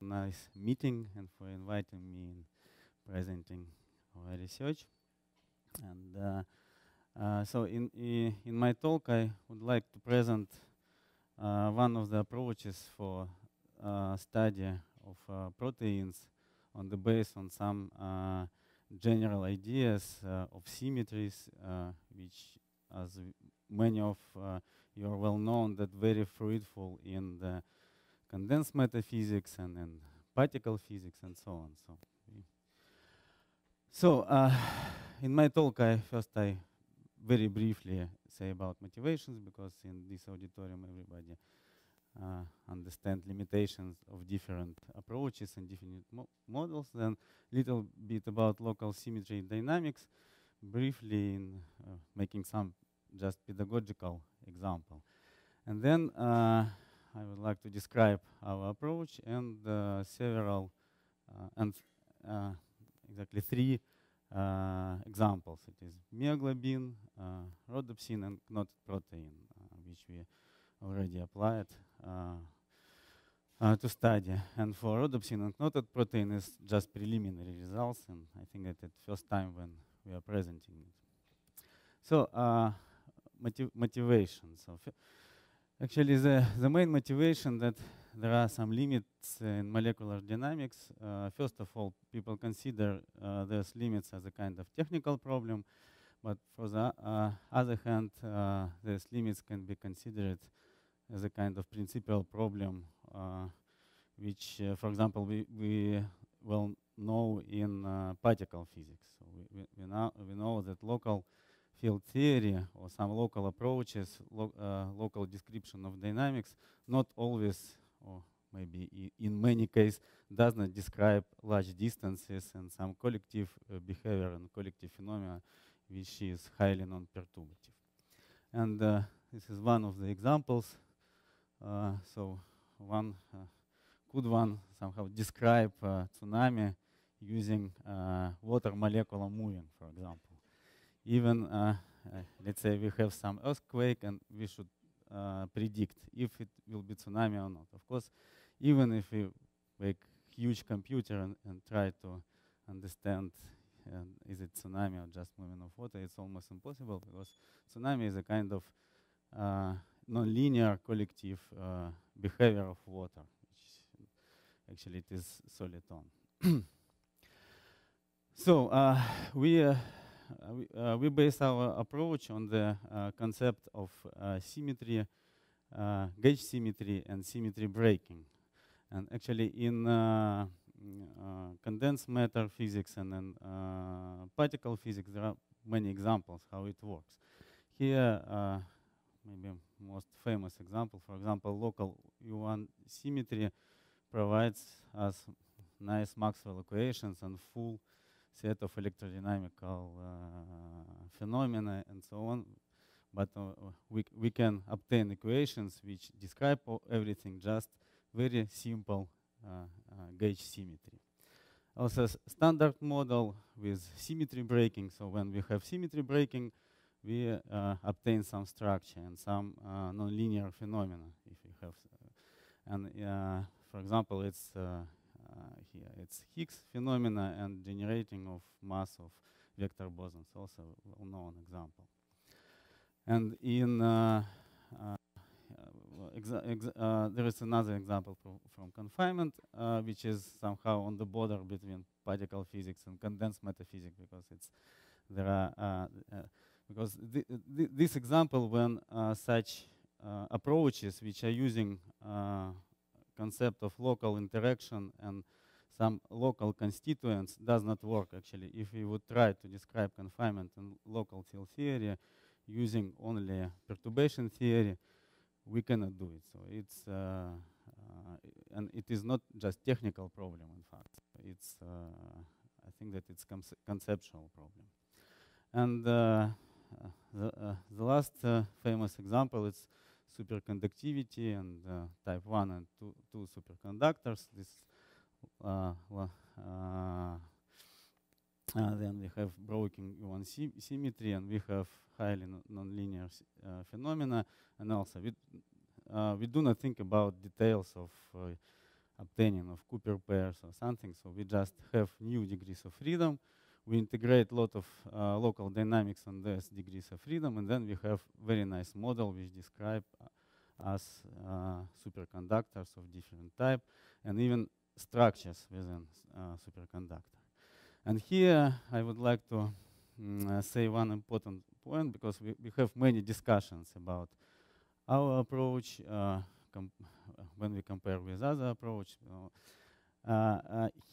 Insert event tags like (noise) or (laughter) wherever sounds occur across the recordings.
nice meeting and for inviting me in presenting our research. And uh, uh, so in, in my talk, I would like to present uh, one of the approaches for uh, study of uh, proteins on the base on some uh, general ideas of symmetries, which as many of you are well known that very fruitful in the condensed matter physics and in particle physics and so on. So, so uh, (sighs) in my talk, I first I very briefly say about motivations because in this auditorium everybody uh, understand limitations of different approaches and different mo models. Then little bit about local symmetry dynamics, briefly in uh, making some just pedagogical example. And then uh, I would like to describe our approach and uh, several uh, and uh, exactly three uh, examples. It is myoglobin, rhodopsin, and knotted protein, which we already applied to study. And for rhodopsin and knotted protein is just preliminary results, and I think that it's first time when we are presenting it. So motiv motivation. So Actually, the, the main motivation that there are some limits in molecular dynamics. Uh, first of all, people consider uh, those limits as a kind of technical problem, but for the uh, other hand, uh, those limits can be considered as a kind of principal problem, uh, which, uh, for example, we, we well know in particle physics. So we, we, we, know, we know that local field theory or some local approaches, lo uh, local description of dynamics, not always, or maybe in many cases, does not describe large distances and some collective uh, behavior and collective phenomena, which is highly non-perturbative. And uh, this is one of the examples. Uh, so one uh, could one somehow describe uh, tsunami using water molecular moving, for example even uh, uh, let's say we have some earthquake and we should uh, predict if it will be tsunami or not. Of course, even if we make huge computer and, and try to understand is it tsunami or just movement of water, it's almost impossible because tsunami is a kind of uh, non-linear collective uh, behavior of water, which actually it is soliton. (clears throat) so we uh, we, Uh, uh, we base our approach on the uh, concept of uh, symmetry, uh, gauge symmetry, and symmetry breaking. And actually, in condensed matter physics and then particle physics, there are many examples how it works. Here, maybe most famous example, for example, local U1 symmetry provides us nice Maxwell equations and full set of electrodynamical uh, phenomena and so on. But uh, we, we can obtain equations which describe everything just very simple uh, gauge symmetry. Also, standard model with symmetry breaking. So when we have symmetry breaking, we uh, obtain some structure and some uh, nonlinear phenomena. If we have, uh, and for example, it's uh, here. It's Higgs phenomena and generating of mass of vector bosons, also well-known example. And in uh, uh, uh, there is another example from confinement, uh, which is somehow on the border between particle physics and condensed matter physics, because it's there are uh, because th th this example when such approaches which are using concept of local interaction and some local constituents does not work actually. If we would try to describe confinement in local field theory using only perturbation theory, we cannot do it. So it's, uh, uh, and it is not just technical problem, in fact. It's, uh, I think that it's conceptual problem. And uh, uh, the, uh, the last famous example is superconductivity and uh, type 1 and 2, two superconductors. This uh, uh, then we have broken one symmetry and we have highly nonlinear phenomena and also we, we do not think about details of obtaining of Cooper pairs or something. So we just have new degrees of freedom. We integrate a lot of uh, local dynamics on these degrees of freedom, and then we have very nice model which describe uh, as uh, superconductors of different type, and even structures within uh, superconductor. And here I would like to mm, say one important point because we, we have many discussions about our approach when we compare with other approach. Uh, uh,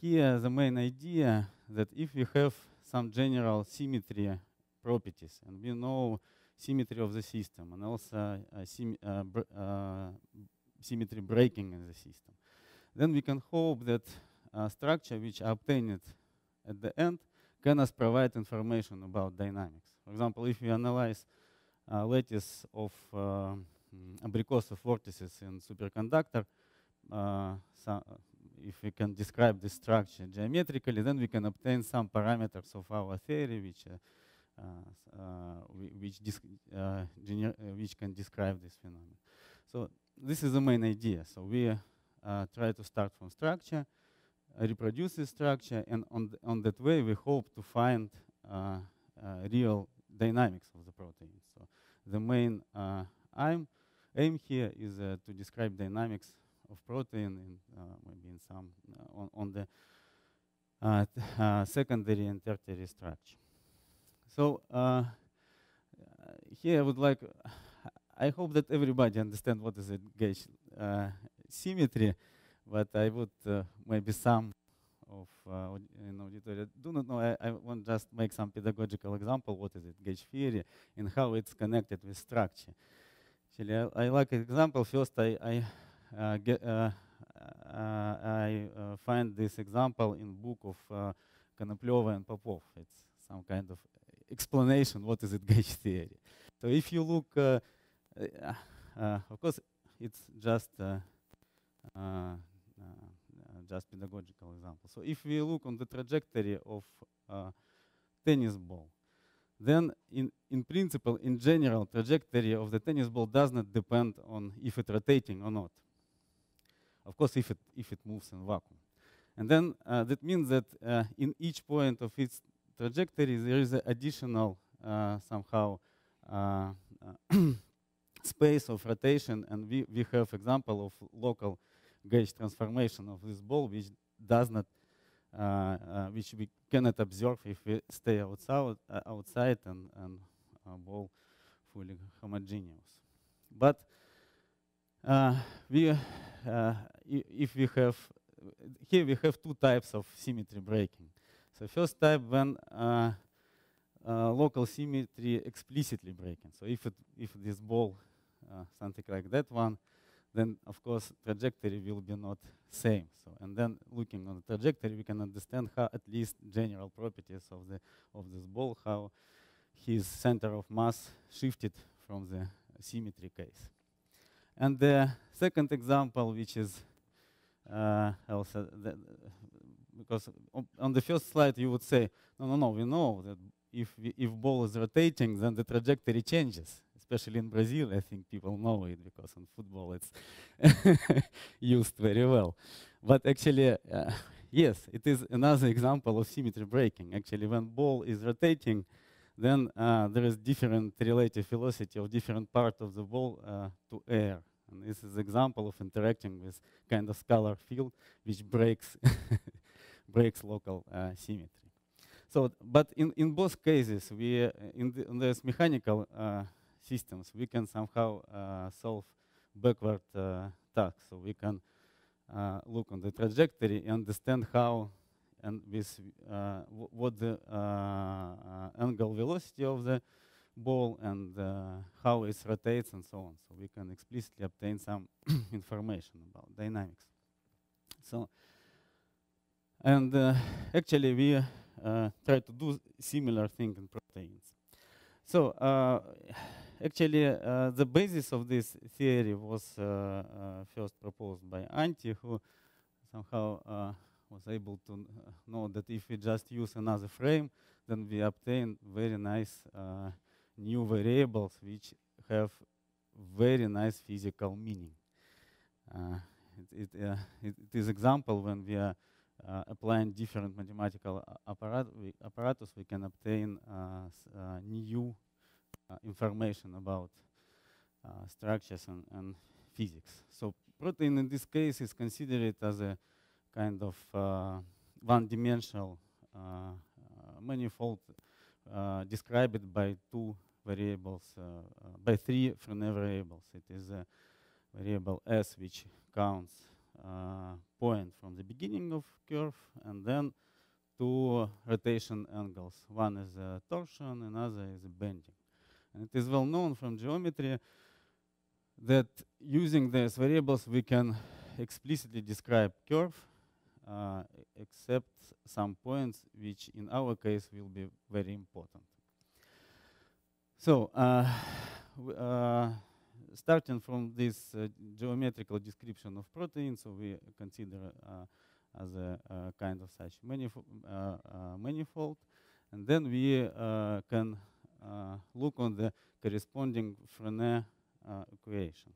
here the main idea that if we have some general symmetry properties and we know symmetry of the system and also uh, br symmetry breaking in the system, then we can hope that structure which are obtained at the end can us provide information about dynamics. For example, if we analyze uh, lattice of uh, abrikosov vortices in superconductor, uh, if we can describe the structure geometrically, then we can obtain some parameters of our theory which uh, uh, which, uh, which can describe this phenomenon. So this is the main idea. So we try to start from structure, reproduce the structure, and on, th on that way we hope to find real dynamics of the protein. So the main aim, aim here is uh, to describe dynamics of protein in uh, maybe in some uh, on, on the uh, secondary and tertiary structure. So here I would like, I hope that everybody understand what is a gauge symmetry, but I would maybe some of uh, in auditoria do not know. I, I want just make some pedagogical example. What is it, gauge theory, and how it's connected with structure. Actually, I, I like example. First, I, I Uh, get, uh, uh, I uh, find this example in book of uh, Konoplyova and Popov. It's some kind of explanation what is it (laughs) gauge theory. So if you look, uh, of course, it's just just pedagogical example. So if we look on the trajectory of tennis ball, then in, in principle, in general, trajectory of the tennis ball does not depend on if it's rotating or not. Of course, if it, if it moves in vacuum. And then uh, that means that uh, in each point of its trajectory, there is an additional uh, somehow uh, (clears throat) space of rotation. And we, we have example of local gauge transformation of this ball, which does not, uh, uh, which we cannot observe if we stay outside, outside and, and ball fully homogeneous. But we uh, if we have, here we have two types of symmetry breaking. So first type when uh, uh, local symmetry explicitly breaking. So if it, if this ball, something like that one, then of course trajectory will be not same. So and then looking on the trajectory, we can understand how at least general properties of the of this ball, how his center of mass shifted from the symmetry case. And the second example, which is uh, also because on the first slide you would say, no, no, no, we know that if if ball is rotating, then the trajectory changes. Especially in Brazil, I think people know it because in football it's (laughs) used very well. But actually, uh, yes, it is another example of symmetry breaking. Actually, when ball is rotating, then uh, there is different relative velocity of different part of the ball uh, to air. And this is example of interacting with kind of scalar field which breaks (laughs) breaks local uh, symmetry. So, but in, in both cases, we uh, in, the, in these mechanical uh, systems, we can somehow uh, solve backward uh. So we can uh, look on the trajectory and understand how and with what the angle velocity of the ball and uh, how it rotates and so on. So we can explicitly obtain some (clears throat) information about dynamics. So, and uh, actually we uh, try to do similar thing in proteins. So uh, actually uh, the basis of this theory was uh, first proposed by Antti, who somehow was able to know that if we just use another frame, then we obtain very nice new variables which have very nice physical meaning. Uh, it, it, uh, it, it is example when we are uh, applying different mathematical apparat we apparatus, we can obtain uh, uh, new information about structures and, and, physics. So protein in this case is considered as a kind of one-dimensional manifold described by two variables, by three Frenet variables. It is a variable s which counts uh, point from the beginning of curve and then two rotation angles. One is a torsion, another is a bending. And it is well known from geometry that using these variables we can explicitly describe curve uh, except some points which in our case will be very important. So uh, (sighs) uh starting from this uh, geometrical description of proteins, so we consider as a kind of such manifold, manifold. And then we can look on the corresponding Frenet equations.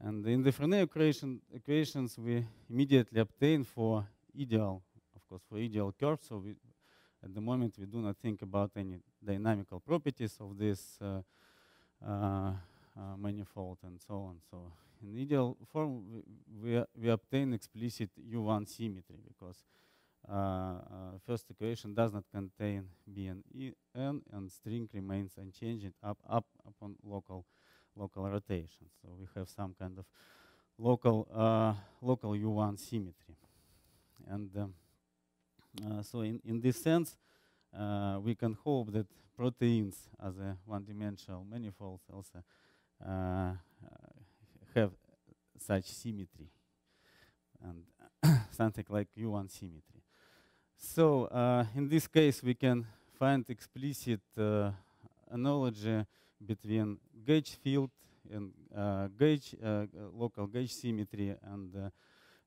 And in the Frenet equation, equations, we immediately obtain for ideal, of course, for ideal curves. So we, at the moment, we do not think about any dynamical properties of this uh, uh, uh, manifold and so on. So in ideal form, we, we, obtain explicit U1 symmetry because first equation does not contain B and E n, and string remains unchanged up up upon local local rotation. So we have some kind of local uh, local U1 symmetry, and um, so in in this sense, uh, we can hope that proteins as a one-dimensional manifolds also uh, have such symmetry and (coughs) something like U1 symmetry. So uh, in this case, we can find explicit uh, analogy between gauge field and uh, gauge uh, local gauge symmetry and uh,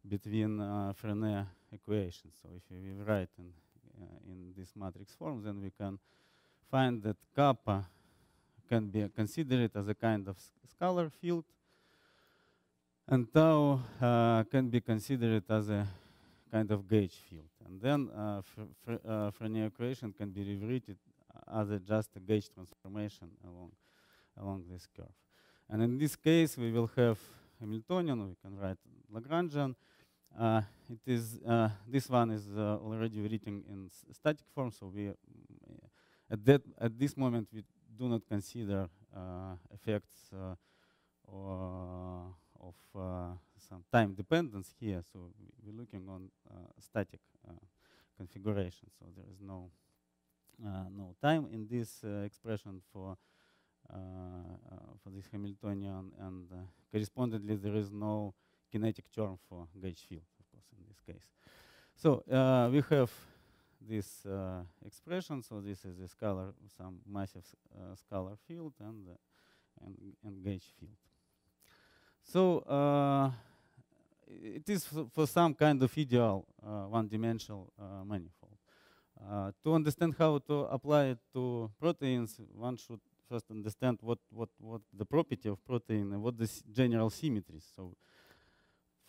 between uh, Frenet equations. So if we write in in this matrix form, then we can find that kappa can be considered as a kind of scalar field, and tau uh, can be considered as a kind of gauge field. And then uh, uh, equation can be rewritten as a just a gauge transformation along, along this curve. And in this case, we will have Hamiltonian, we can write Lagrangian. Uh, it is uh, this one is uh, already written in static form, so we uh, at that at this moment we do not consider uh, effects uh, or of some time dependence here. So we're looking on static configuration. So there is no no time in this expression for for this Hamiltonian, and correspondingly there is no kinetic term for gauge field, of course, in this case. So uh, we have this uh, expression. So this is a scalar, some massive uh, scalar field and, uh, and, and gauge field. So uh, it is for some kind of ideal uh, one-dimensional manifold. to understand how to apply it to proteins, one should first understand what, what, what the property of protein and what the general symmetry. So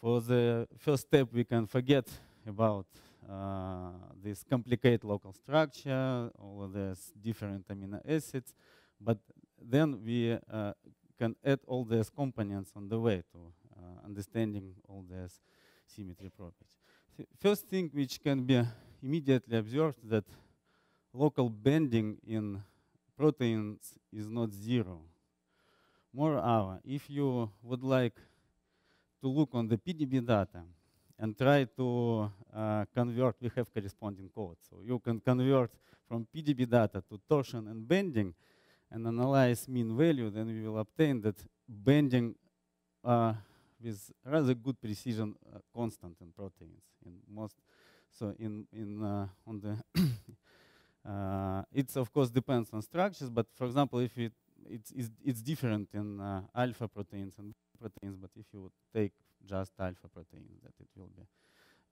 for the first step, we can forget about uh, this complicated local structure, all of these different amino acids, but then we uh, can add all these components on the way to uh, understanding all these symmetry properties. first thing which can be immediately observed that local bending in proteins is not zero. Moreover, if you would like to look on the PDB data, and try to uh, convert, we have corresponding code. So you can convert from PDB data to torsion and bending and analyze mean value, then we will obtain that bending uh, with rather good precision uh, constant in proteins in most so in in uh, on the (coughs) uh, it's of course depends on structures but for example if it it's it's, it's different in uh, alpha proteins and proteins but if you would take just alpha proteins, that it will be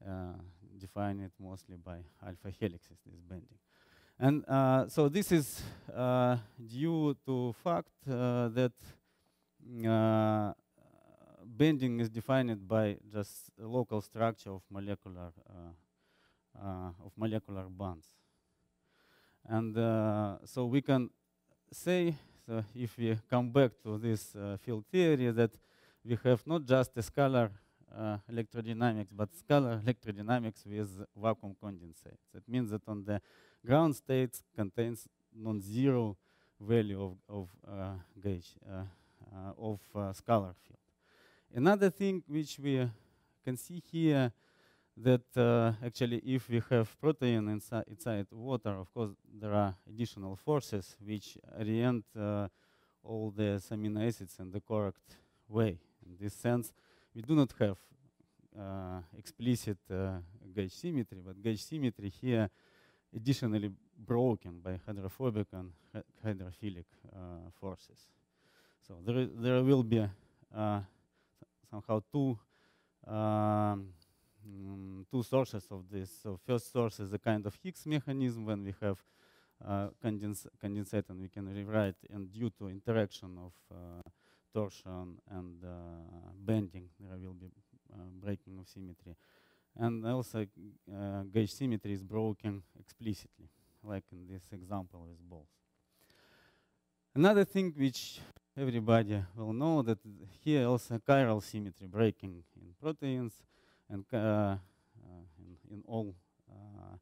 uh, defined mostly by alpha helices, this bending. And uh, so this is uh, due to fact uh, that uh, bending is defined by just local structure of molecular of molecular bonds. And so we can say, so if we come back to this field theory, that we have not just a scalar uh, electrodynamics, but scalar electrodynamics with vacuum condensate. That means that on the ground state contains non-zero value of, of uh, gauge, uh, uh of uh, scalar field. Another thing which we can see here that uh, actually if we have protein inside, inside water, of course, there are additional forces which orient all the amino acids in the correct way. In this sense, we do not have uh, explicit uh, gauge symmetry, but gauge symmetry here additionally broken by hydrophobic and hydrophilic uh, forces. So there, there will be uh, somehow two um, mm, two sources of this. So first source is a kind of Higgs mechanism when we have uh, condens condensate and we can rewrite and due to interaction of uh, torsion and uh, bending, there will be uh, breaking of symmetry. And also uh, gauge symmetry is broken explicitly, like in this example with balls. Another thing which everybody will know that here also chiral symmetry breaking in proteins and uh, in, in, all uh,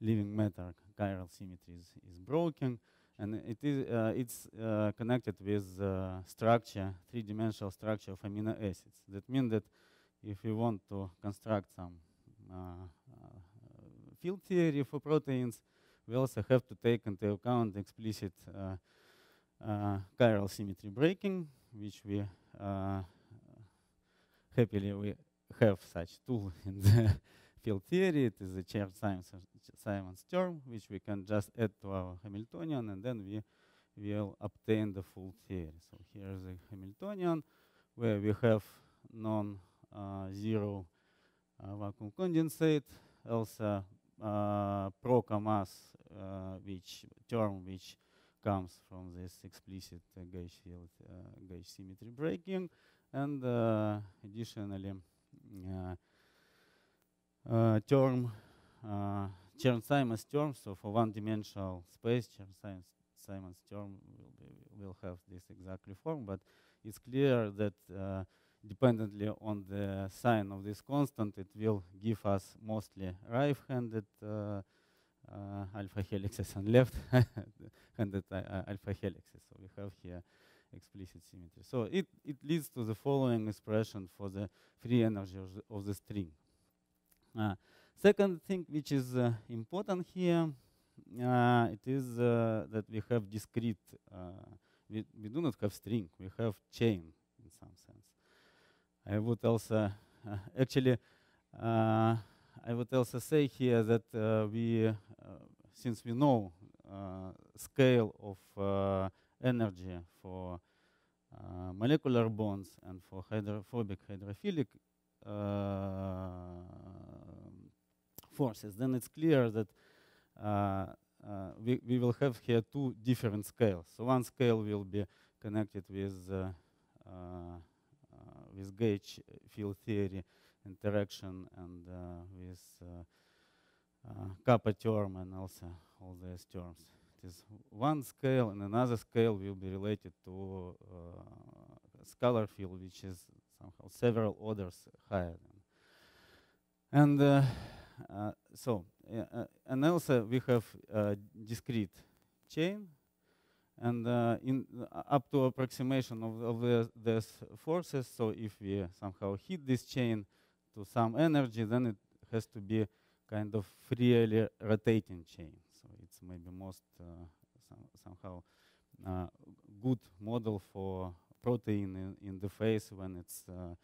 living matter chiral symmetry is, is broken and it is uh, it's uh, connected with uh, structure, three-dimensional structure of amino acids. That means that if we want to construct some field theory for proteins, we also have to take into account explicit chiral symmetry breaking, which we happily we have such tool (laughs) in the field theory. It is a Chern-Simons term, which we can just add to our Hamiltonian, and then we will obtain the full theory. So here is a Hamiltonian, where we have non-zero uh, vacuum condensate, also uh, uh, which term which comes from this explicit uh, gauge field uh, gauge symmetry breaking, and uh, additionally uh, term, uh, Chern-Simons term. So for one-dimensional space, Chern-Simons term will, will have this exactly form, but it's clear that uh, dependently on the sign of this constant, it will give us mostly right-handed uh, uh, alpha helixes and left-handed (laughs) uh, alpha helixes. So we have here explicit symmetry. So it, it leads to the following expression for the free energy of the, of the string. Uh, second thing which is uh, important here, uh, it is that we have discrete, we, we do not have string, we have chain in some sense. I would also, actually, I would also say here that we, since we know scale of energy for uh, molecular bonds and for hydrophobic hydrophilic uh, forces, then it's clear that uh, uh, we, we will have here two different scales. So one scale will be connected with with gauge field theory interaction and with kappa term and also all these terms. It is one scale and another scale will be related to uh, scalar field, which is somehow several orders higher. And uh, uh, so, uh, and also we have uh, discrete chain, and uh, in uh, up to approximation of, of the, these forces. So if we somehow hit this chain to some energy, then it has to be kind of freely rotating chain. So it's maybe most some, somehow good model for protein in, in the phase when it's uh,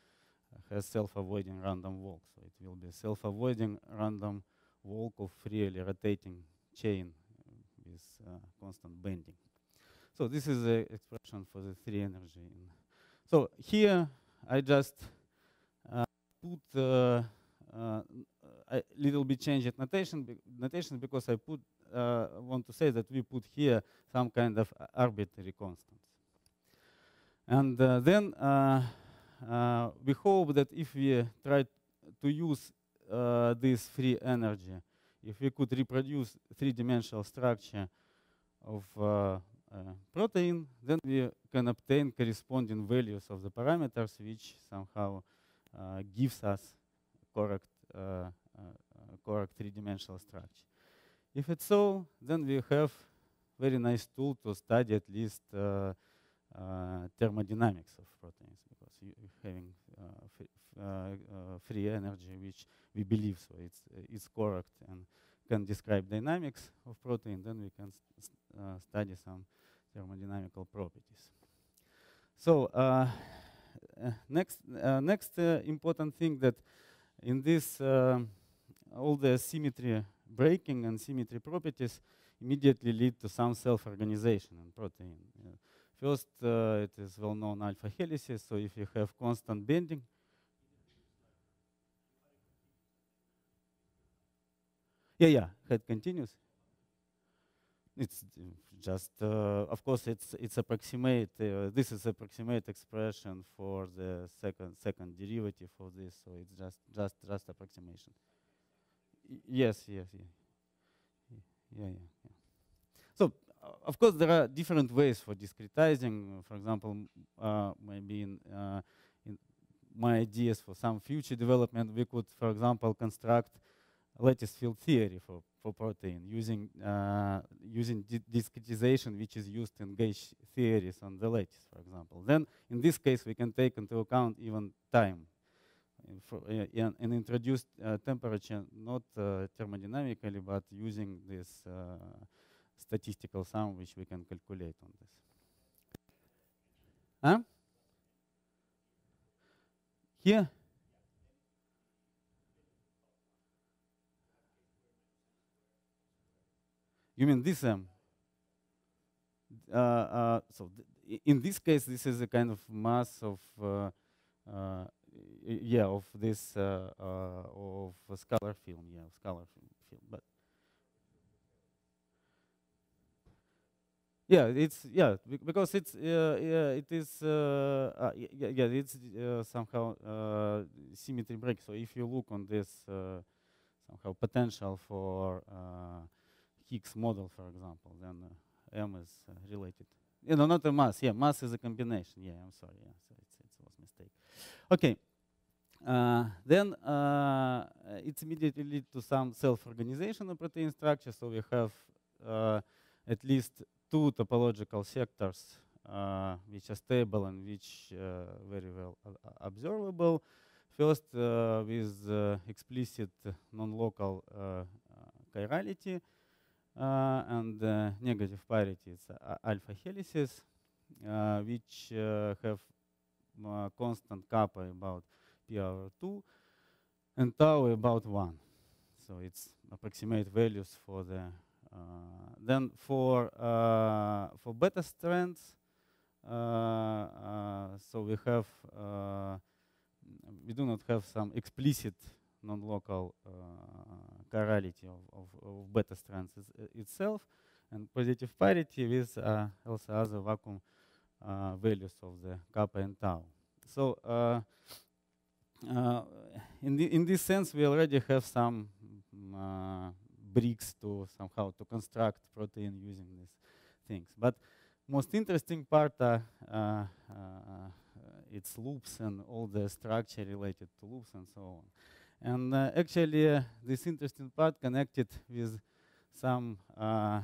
has self-avoiding random walk. So it will be self-avoiding random walk of freely rotating chain with uh, constant bending. So this is the expression for the free energy. So here I just uh, put uh, uh, a little bit changed notation, be notation because I put uh, want to say that we put here some kind of arbitrary constants. And uh, then uh, we hope that if we try to use uh, this free energy, if we could reproduce three-dimensional structure of uh, protein, then we can obtain corresponding values of the parameters, which somehow uh, gives us correct, uh, correct three-dimensional structure. If it's so, then we have very nice tool to study at least uh, uh, thermodynamics of proteins having uh, free energy, which we believe so it's it's correct and can describe dynamics of protein. Then we can st study some thermodynamical properties. So uh, uh, next, uh, next important thing that in this all the symmetry breaking and symmetry properties immediately lead to some self-organization in protein. Uh, first, uh, it is well-known alpha helices, so if you have constant bending, yeah, yeah, head continues. It's just, uh, of course, it's it's approximate. Uh, this is approximate expression for the second second derivative of this, so it's just just just approximation. Y yes, yes, yeah, yeah, yeah. yeah. So, of course, there are different ways for discretizing. For example, uh, maybe in, uh, in my ideas for some future development, we could, for example, construct lattice field theory for for protein using uh, using di discretization, which is used in gauge theories on the lattice, for example. Then, in this case, we can take into account even time for, uh, and, and, introduce uh, temperature not uh, thermodynamically, but using this uh, statistical sum, which we can calculate on this. Huh? Here. You mean this M? Uh, uh, so in this case, this is a kind of mass of, uh, uh yeah, of this uh, uh, of a scalar field, yeah, scalar field. But yeah, it's yeah because it's yeah, it is yeah, yeah it's somehow symmetry break. So if you look on this somehow potential for Higgs model, for example, then uh, M is uh, related. You know, not a mass. Yeah, mass is a combination. Yeah, I'm sorry. Yeah, so it's, it was mistake. Okay. Uh, then uh, it's immediately lead to some self-organization of protein structure. So we have uh, at least two topological sectors which are stable and which very well observable. First, with explicit non-local chirality, and negative parity uh, alpha helices, which have constant kappa about p over 2 and tau about 1. So it's approximate values for the Uh, then for uh, for beta strands uh, so we have we do not have some explicit non-local uh, chirality of, of, of, beta strands itself, and positive parity with uh, also other vacuum uh, values of the kappa and tau. So in, the, in this sense, we already have some mm, bricks to somehow to construct protein using these things. But most interesting part are uh, uh, its loops and all the structure related to loops and so on. And uh, actually, uh, this interesting part connected with some uh,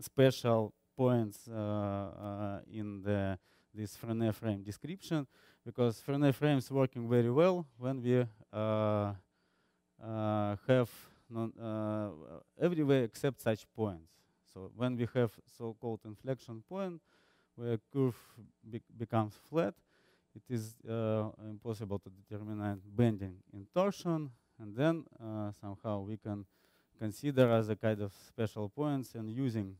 special points in the this Frenet frame description, because Frenet frame is working very well when we have non, everywhere except such points. So when we have so-called inflection point, where curve be becomes flat, it is uh, impossible to determine bending in torsion, and then uh, somehow we can consider as a kind of special points and using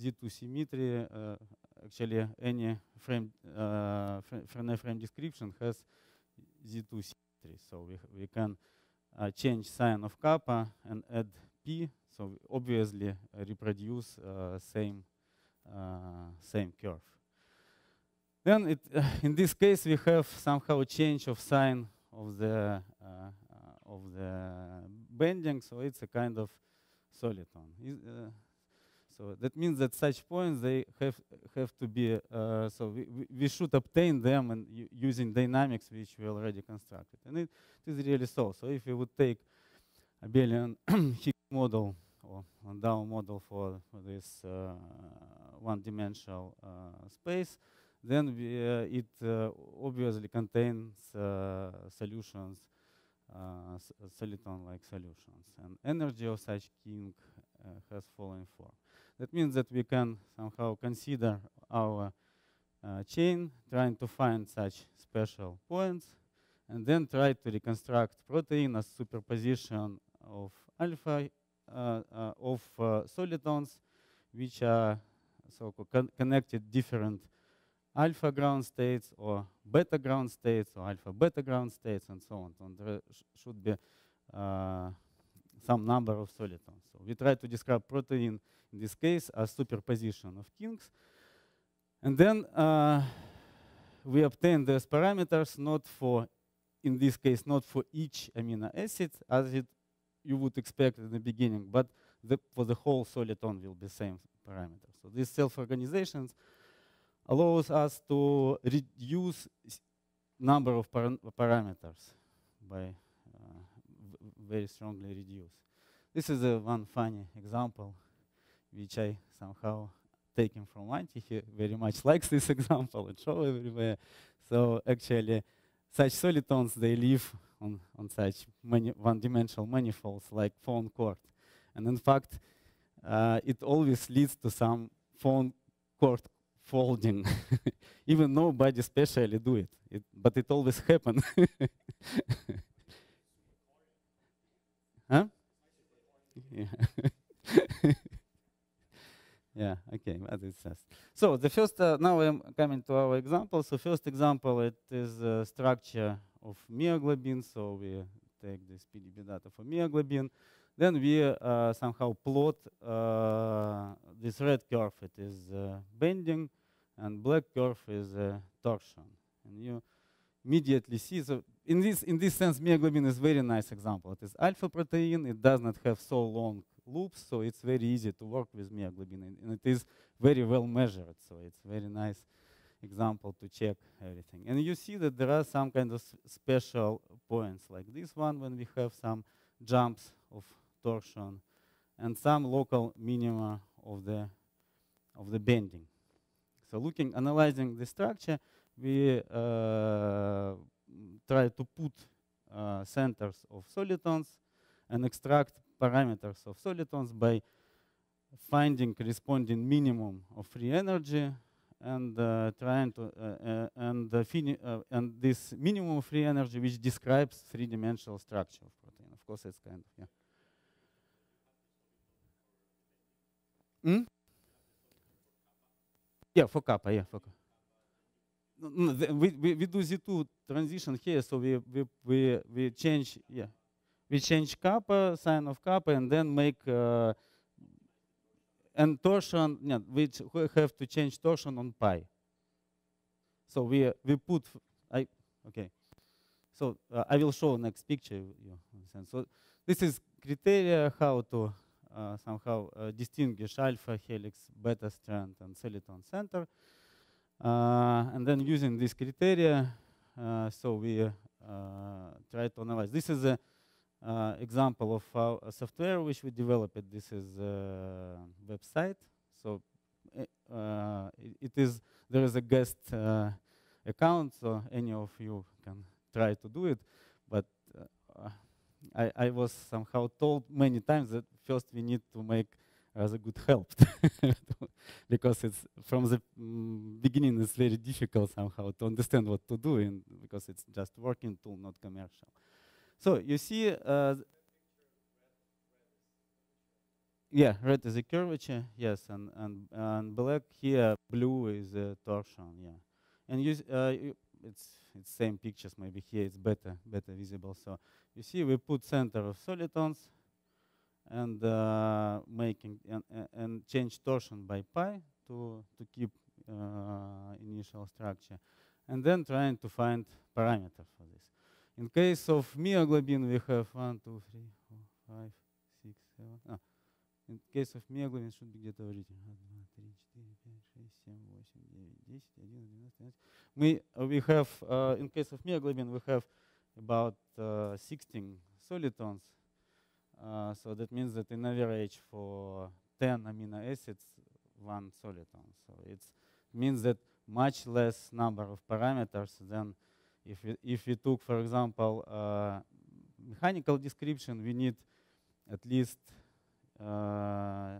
Z2 symmetry, uh, actually any frame, uh, frame, frame description has Z2 symmetry. So we, we can uh, change sign of kappa and add P, so obviously uh, reproduce uh, same, same curve. Then it, uh, (laughs) in this case, we have somehow change of sign of the uh, uh, of the bending, so it's a kind of soliton. Uh, so that means that such points they have have to be uh, so we, we should obtain them and using dynamics which we already constructed, and it, it is really so. So if we would take abelian Higgs (clears throat) model or Landau model for, for this uh, one-dimensional uh, space, then we, uh, it uh, obviously contains uh, solutions, soliton-like solutions. And energy of such kink has following form. That means that we can somehow consider our chain, trying to find such special points, and then try to reconstruct protein as superposition of alpha uh, uh, of uh, solitons, which are so con connected different alpha ground states or beta ground states or alpha beta ground states and so on. And there sh should be uh, some number of solitons. So we try to describe protein in this case as superposition of kinks. And then uh, we obtain those parameters not for, in this case, not for each amino acid as it you would expect in the beginning, but the, for the whole soliton will be same parameters. So these self-organizations allows us to reduce number of par parameters by very strongly reduce. This is a one funny example, which I somehow taken from Antti. He very much (laughs) likes this example and show everywhere. So actually, such solitons, they live on, on such one-dimensional manifolds like phone cord. And in fact, uh, it always leads to some phone cord folding, (laughs) even nobody specially do it, it but it always happen. (laughs) huh? Yeah. (laughs) yeah, okay, what it says. So the first, uh, now I'm coming to our example. So first example, it is a structure of myoglobin. So we take this PDB data for myoglobin. Then we uh, somehow plot uh, this red curve. It is uh, bending, and black curve is torsion. And you immediately see. So in this in this sense, myoglobin is very nice example. It is alpha protein. It does not have so long loops, so it's very easy to work with myoglobin, and, and it is very well measured. So it's very nice example to check everything. And you see that there are some kind of special points like this one when we have some jumps of torsion and some local minima of the of the bending. So looking, analyzing the structure, we uh, try to put uh, centers of solitons and extract parameters of solitons by finding corresponding minimum of free energy and uh, trying to uh, uh, and uh, and this minimum free energy which describes three-dimensional structure of protein. Of course, it's kind of yeah. Hmm? Yeah, for kappa, yeah, for kappa. The, we, we, do Z2 transition here, so we, we, we, we change, yeah. We change kappa, sign of kappa, and then make uh, and torsion, yeah, we have to change torsion on pi. So we we put I okay. So uh, I will show next picture. You so this is criteria how to uh, somehow uh, distinguish alpha helix, beta strand, and soliton center. Uh, and then using these criteria, uh, so we uh, try to analyze. This is a uh, example of our software which we developed. This is a website. So eh, uh, it, it is there is a guest uh, account, so any of you can try to do it. But uh, I, I was somehow told many times that first we need to make as a good help (laughs) because it's from the mm, beginning it's very difficult somehow to understand what to do in, because it's just working tool not commercial so you see, uh, yeah, red is a curvature, yes, and and and black here, blue is a torsion, yeah, and you, uh, it's it's same pictures. Maybe here it's better better visible. So you see, we put center of solitons and uh, making and, and change torsion by pi to to keep uh, initial structure, and then trying to find parameter for this. In case of myoglobin, we have one, two, three, four, five, six, seven. Ah, in case of myoglobin, should be где-то в рите. 1, 2, 3, 4, 5, 6, 7, 8, 9, 10, 11, 12, 13. We, uh, we have, uh, in case of myoglobin, we have about uh, 16 solitons. so that means that in average for 10 amino acids, one soliton. So it means that much less number of parameters than if we, if we took, for example, uh, mechanical description, we need at least uh,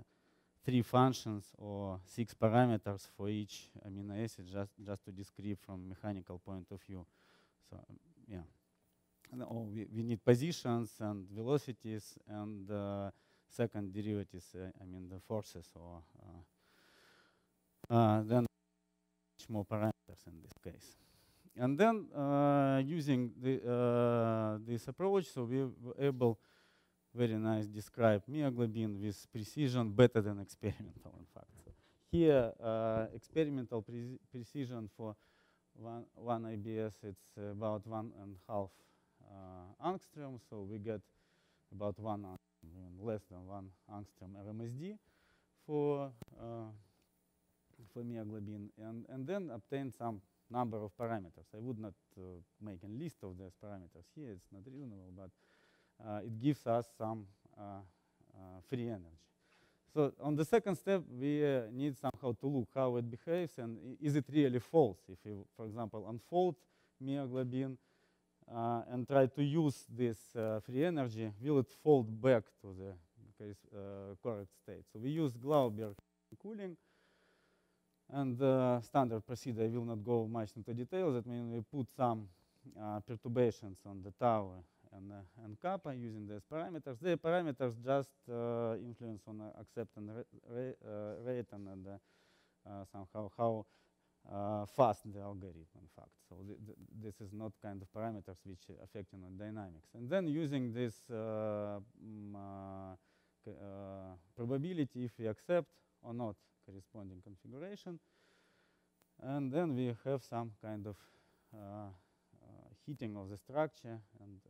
three functions or six parameters for each amino acid just, just to describe from mechanical point of view. So yeah. Oh, we, we need positions and velocities and uh, second derivatives, uh, I mean the forces or uh, uh, then much more parameters in this case. And then uh, using the, uh, this approach, so we were able very nice describe myoglobin with precision better than experimental in fact. So here experimental pre precision for one, one IBS it's about one and a half angstrom, so we get about one angstrom, less than one angstrom RMSD for uh, for myoglobin, and and then obtain some number of parameters. I would not uh, make a list of these parameters here; it's not reasonable, but uh, it gives us some uh, uh, free energy. So on the second step, we need somehow to look how it behaves and is it really false. If you, for example, unfold myoglobin uh, and try to use this uh, free energy, will it fold back to the uh, correct state? So we use Glauber cooling and standard procedure. I will not go much into details. That means we put some perturbations on the tau and, uh, and kappa using these parameters. The parameters just uh, influence on uh, acceptance rate and somehow how uh, fast the algorithm, in fact. So th th this is not kind of parameters which affect on dynamics. And then using this uh, mm, uh, probability if we accept or not corresponding configuration, and then we have some kind of heating of the structure and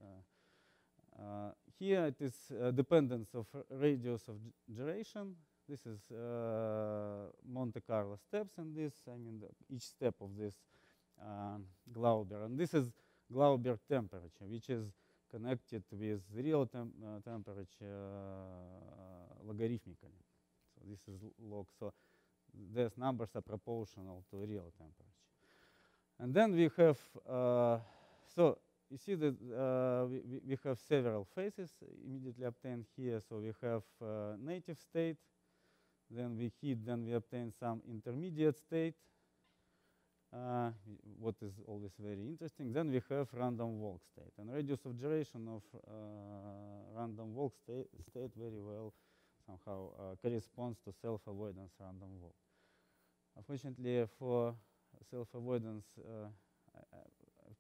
uh, here it is uh, dependence of radius of gyration. This is uh, Monte Carlo steps and this. I mean, each step of this Glauber. And this is Glauber temperature, which is connected with real uh, temperature uh, logarithmically. So this is log. So these numbers are proportional to real temperature. And then we have, uh, so you see that uh, we, we have several phases immediately obtained here. So we have uh, native state, then we heat, then we obtain some intermediate state, uh, what is always very interesting. Then we have random walk state. And radius of gyration of uh, random walk state, state very well somehow uh, corresponds to self-avoidance random walk. Unfortunately, for self-avoidance, uh,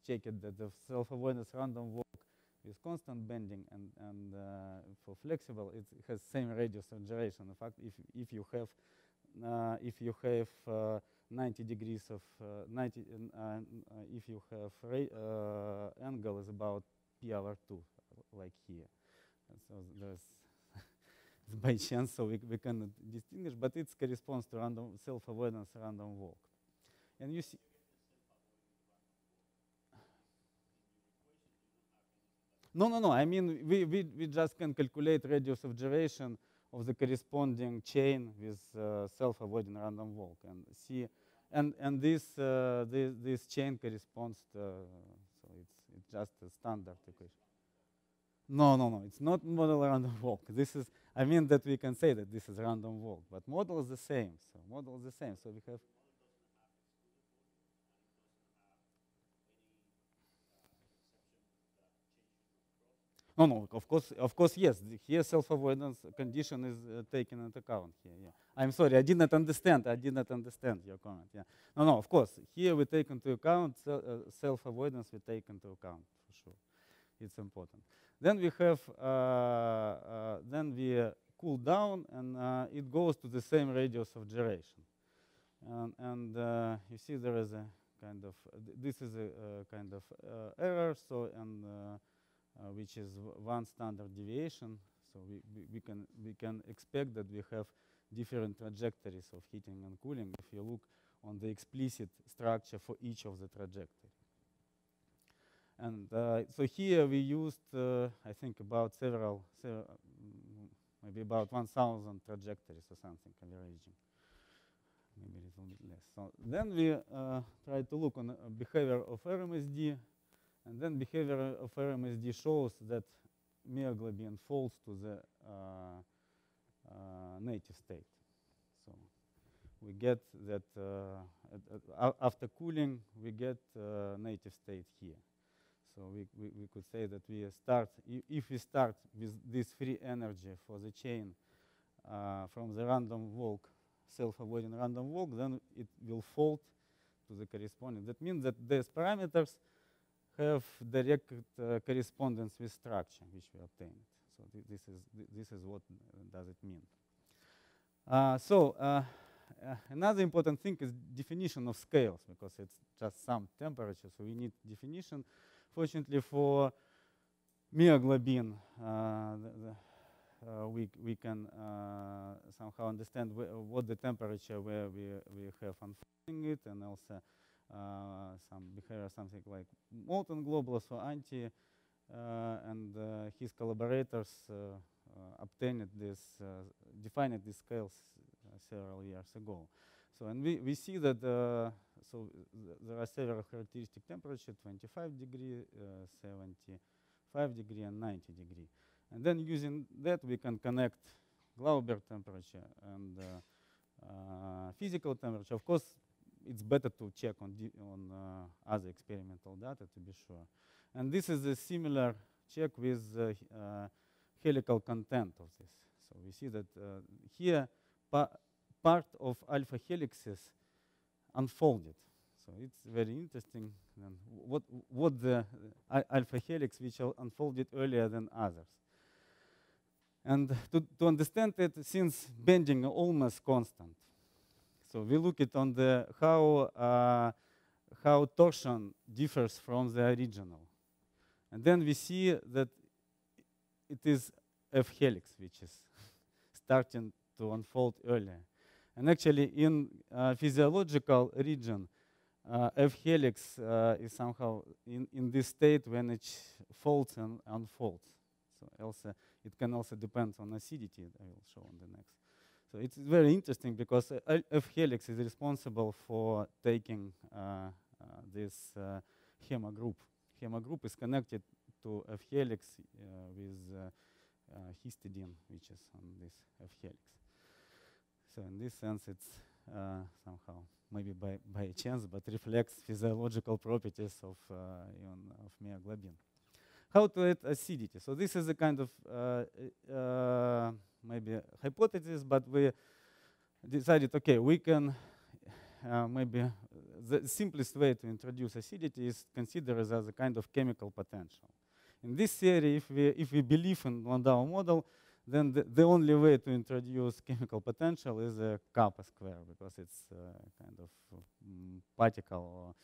checked that the self-avoidance random walk with constant bending and, and uh, for flexible, it has same radius of gyration. In fact, if, if you have uh, if you have uh, 90 degrees of uh, 90, uh, if you have uh, angle is about pi over 2, like here. So (laughs) there's by chance, so we, we cannot distinguish, but it corresponds to random self-avoidance random walk. And you see, No, no, no. I mean, we, we, we just can calculate radius of gyration of the corresponding chain with uh, self-avoiding random walk and see, and and this uh, this this chain corresponds to so it's it's just a standard equation. No, no, no. It's not model random walk. This is I mean that we can say that this is random walk, but model is the same. So model is the same. So we have No, no, of course, of course, yes. Here self-avoidance condition is uh, taken into account here. Yeah. I'm sorry, I did not understand. I did not understand your comment. Yeah. No, no, of course. Here we take into account uh, self-avoidance. We take into account for sure. It's important. Then we have, uh, uh then we cool down, and uh, it goes to the same radius of gyration. And, and uh, you see there is a kind of, th this is a, kind of error, so, and uh, which is one standard deviation. So we, we, we, can, we can expect that we have different trajectories of heating and cooling if you look on the explicit structure for each of the trajectory. And uh, so here we used, uh, I think, about several, several mm, maybe about 1,000 trajectories or something converging maybe a little bit less. So then we uh, try to look on uh, behavior of RMSD, and then behavior of RMSD shows that myoglobin falls to the uh, uh, native state. So we get that uh, after cooling, we get native state here. So we, we, we, could say that we start, if we start with this free energy for the chain uh, from the random walk self-avoiding random walk, then it will fold to the corresponding. That means that these parameters have direct uh, correspondence with structure which we obtained. So th this is th this is what uh, does it mean. Uh, so another important thing is definition of scales because it's just some temperature, so we need definition. Fortunately for myoglobin, uh, uh, we, we can uh, somehow understand what the temperature where we, we have unfolding it and also some behavior, something like molten globulus or Antti, and his collaborators obtained this, defined these scales several years ago. So, and we, we see that so th there are several characteristic temperature, 25 degree, uh, 75 degree, and 90 degree. And then using that, we can connect Glauber temperature and uh, uh, physical temperature. Of course, it's better to check on, on uh, other experimental data to be sure. And this is a similar check with uh, helical content of this. So we see that uh, here pa part of alpha helixes unfolded. So it's very interesting. what what the uh, alpha helix which unfolded earlier than others. And to, to understand it, since bending almost constant, so we look at on the how uh, how torsion differs from the original, and then we see that it is F helix which is (laughs) starting to unfold earlier. And actually, in uh, physiological region, uh, F helix uh, is somehow in, in this state when it folds and unfolds. So also it can also depend on acidity, I will show on the next. So it's very interesting because uh, F helix is responsible for taking uh, uh, this uh, hema group. Hema group is connected to F helix with histidine, which is on this F helix. So in this sense, it's uh, somehow maybe by, by chance, but reflects physiological properties of, uh, of myoglobin how to add acidity. So this is a kind of uh, uh, maybe hypothesis, but we decided, okay, we can uh, maybe the simplest way to introduce acidity is consider as a kind of chemical potential. In this theory, if we, if we believe in Landau model, then the, the, only way to introduce chemical potential is a kappa square because it's kind of um, particle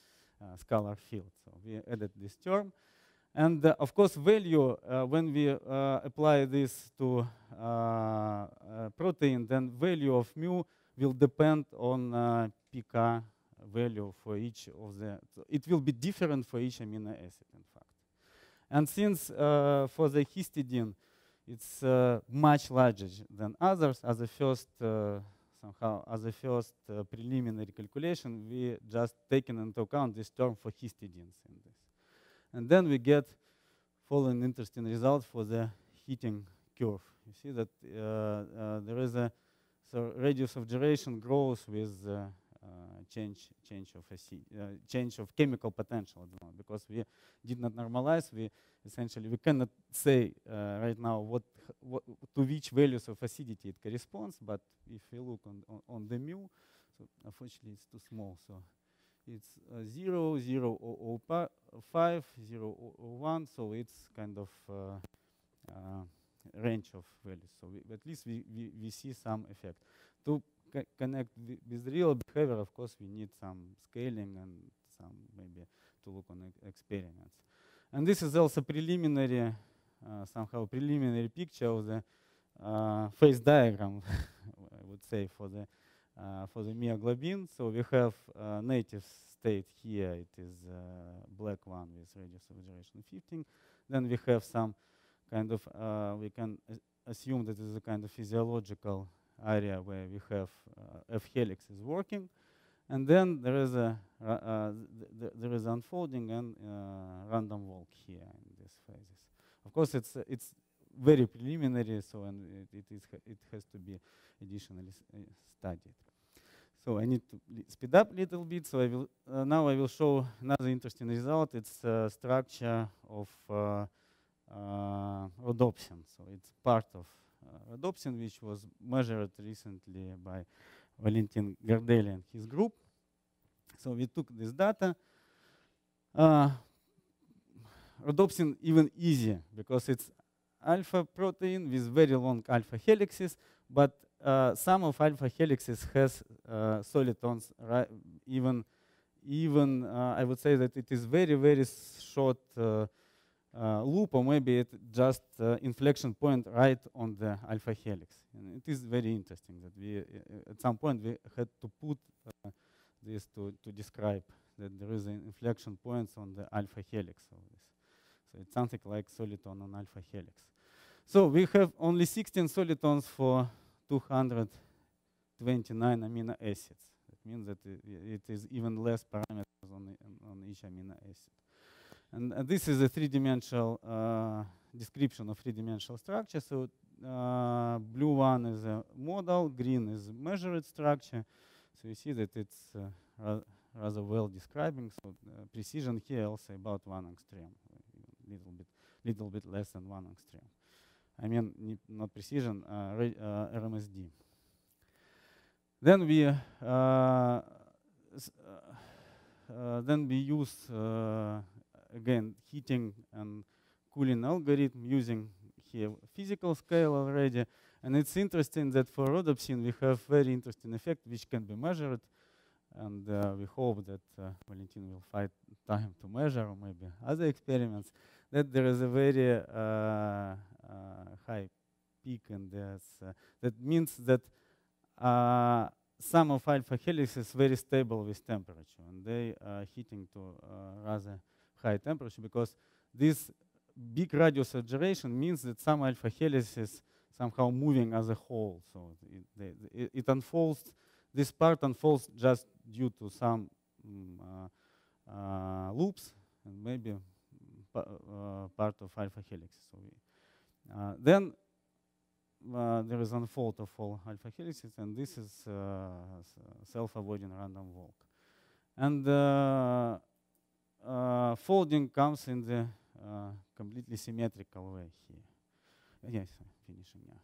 or uh, scalar field. So we added this term. And uh, of course, value, uh, when we uh, apply this to protein, then value of mu will depend on pK value for each of the, it will be different for each amino acid, in fact. And since uh, for the histidine, it's uh, much larger than others, as a first, uh, somehow, as a first preliminary calculation, we just taken into account this term for histidines in this. And then we get following interesting result for the heating curve. You see that uh, uh, there is a so radius of gyration grows with uh, change change of change of chemical potential because we did not normalize. We essentially we cannot say right now what, what to which values of acidity it corresponds. But if we look on on, on the mu, so unfortunately it's too small. So it's uh, 0, 0, 5, 0, 1, so it's kind of uh, uh, range of values. So we, at least we, we, we see some effect. To connect with real behavior, of course, we need some scaling and some maybe to look on experiments. And this is also preliminary, uh, somehow preliminary picture of the uh, phase diagram, (laughs) I would say, for the uh, for the myoglobin. So we have uh, native state here. It is uh, black one with radius of gyration 15. Then we have some kind of we can assume that is a kind of physiological area where we have uh, F helix is working, and then there is a uh, th there is unfolding and uh, random walk here in these phases. Of course, it's it's very preliminary, so and it, it is it has to be additionally studied. So I need to speed up a little bit. So I will uh, now I will show another interesting result. It's uh, structure of uh, rhodopsin. So it's part of rhodopsin, which was measured recently by Valentin Gordeliy and his group. So we took this data. Uh, rhodopsin even easier because it's alpha protein with very long alpha helixes, but uh, some of alpha helixes has uh, solitons, right? even even uh, I would say that it is very very short uh, uh, loop or maybe it just uh, inflection point right on the alpha helix. And it is very interesting that we, uh, at some point, we had to put this to, to describe that there is an inflection points on the alpha helix of this. So it's something like soliton on alpha helix. So we have only 16 solitons for 229 amino acids. That means that it is even less parameters on, on each amino acid. And uh, this is a three-dimensional uh, description of three-dimensional structure. So uh, blue one is a model, green is measured structure. So you see that it's ra rather well describing. So precision here also about one angstrom, little bit, little bit less than one angstrom. I mean, not precision, uh, RMSD. Then we uh, uh, then we use again, heating and cooling algorithm using here physical scale already. And it's interesting that for rhodopsin we have very interesting effect which can be measured. And uh, we hope that uh, Valentin will find time to measure or maybe other experiments that there is a very uh, uh high peak in this. Uh, that means that uh, some of alpha helix is very stable with temperature and they are heating to rather high temperature because this big radius of gyration means that some alpha helix is somehow moving as a whole. So it, it, unfolds, this part unfolds just due to some um, uh, uh, loops and maybe pa uh, part of alpha helix. So uh, then uh, there is unfold of all alpha helices, and this is uh, self-avoiding random walk. And uh, folding comes in the uh, completely symmetrical way here. Yes, finishing. Yeah.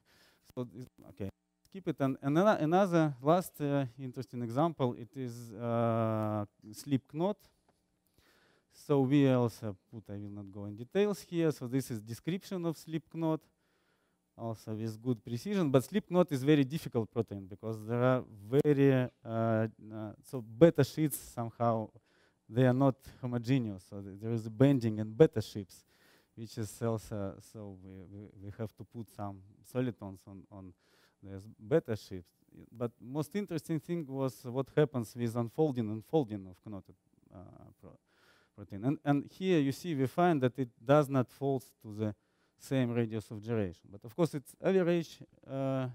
So okay, keep it. And another, another last uh, interesting example. It is sleep knot. So we also put. I will not go in details here. So this is description of sleep knot also with good precision. But slipknot is very difficult protein because there are very so beta sheets somehow they are not homogeneous. So th there is a bending in beta sheets, which is also, so we, we, we have to put some solitons on, on these beta sheets. But most interesting thing was what happens with unfolding and folding of knotted uh, pro protein. And, and here you see we find that it does not fold to the same radius of gyration. But of course it's average uh,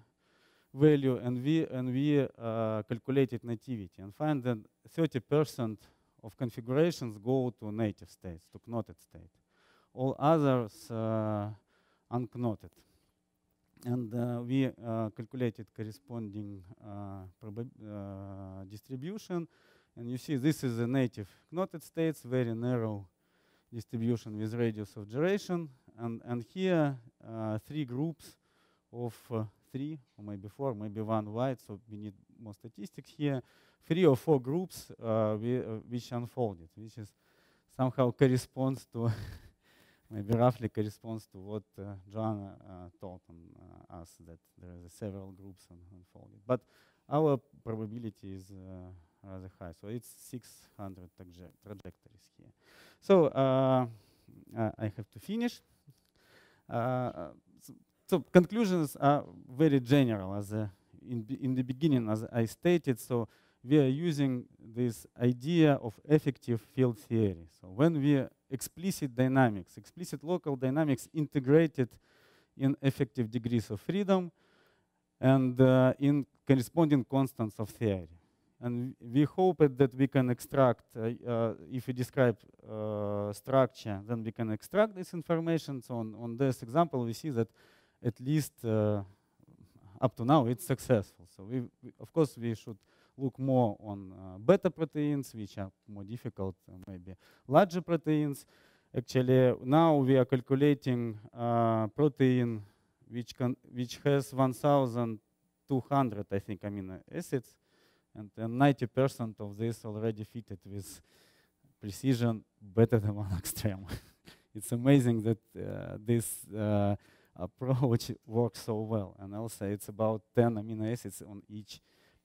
value and we, and we uh, calculated nativity and find that 30% of configurations go to native states, to knotted state. All others uh, unknotted. And uh, we uh, calculated corresponding uh, uh, distribution. And you see this is a native knotted states, very narrow distribution with radius of gyration. And, and here, uh, three groups of three, or maybe four, maybe one wide, so we need more statistics here three or four groups uh, we, uh, which unfolded, which is somehow corresponds to (laughs) maybe roughly corresponds to what uh, Joanna uh, told uh, us that there are several groups unfolded. But our probability is rather high, so it's 600 trajectories here. So I have to finish. So, so, conclusions are very general, as in, in the beginning, as I stated. So we are using this idea of effective field theory. So when we explicit dynamics, explicit local dynamics integrated in effective degrees of freedom and uh, in corresponding constants of theory. And we hope that we can extract, uh, uh, if we describe uh, structure, then we can extract this information. So on, on this example, we see that at least uh, up to now it's successful. So we, we, of course, we should look more on uh, beta proteins, which are more difficult, uh, maybe larger proteins. Actually, now we are calculating uh, protein which, can, which has 1,200, I think, amino acids, and 90% of this already fitted with precision better than (laughs) one angstrom. it's amazing that uh, this uh, approach works so well. And also it's about 10 amino acids on each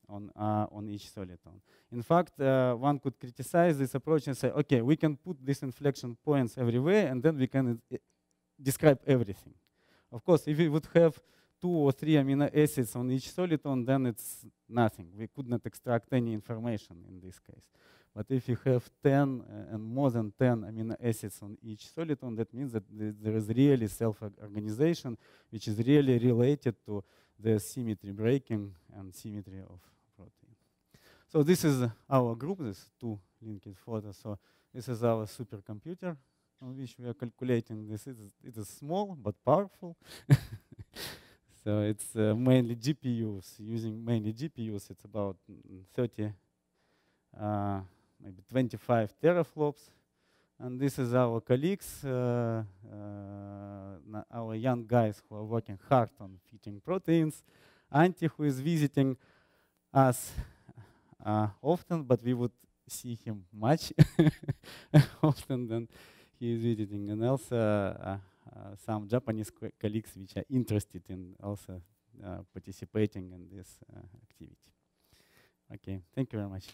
on, uh, on each soliton. In fact, uh, one could criticize this approach and say, okay, we can put these inflection points everywhere and then we can uh, describe everything. Of course, if we would have two or three amino acids on each soliton, then it's nothing. We could not extract any information in this case. But if you have 10 uh, and more than 10 amino acids on each soliton, that means that th there is really self-organization, which is really related to the symmetry breaking and symmetry of so this is our group, this two linked photos. So this is our supercomputer on which we are calculating this. It is, it is small but powerful. (laughs) so it's uh, mainly GPUs, using mainly GPUs. It's about 30, uh, maybe 25 teraflops. And this is our colleagues, uh, uh our young guys who are working hard on fitting proteins. Antti, who is visiting us uh, often, but we would see him much (laughs) often than he is visiting. And also uh, uh, some Japanese co colleagues which are interested in also uh, participating in this uh, activity. Okay, thank you very much.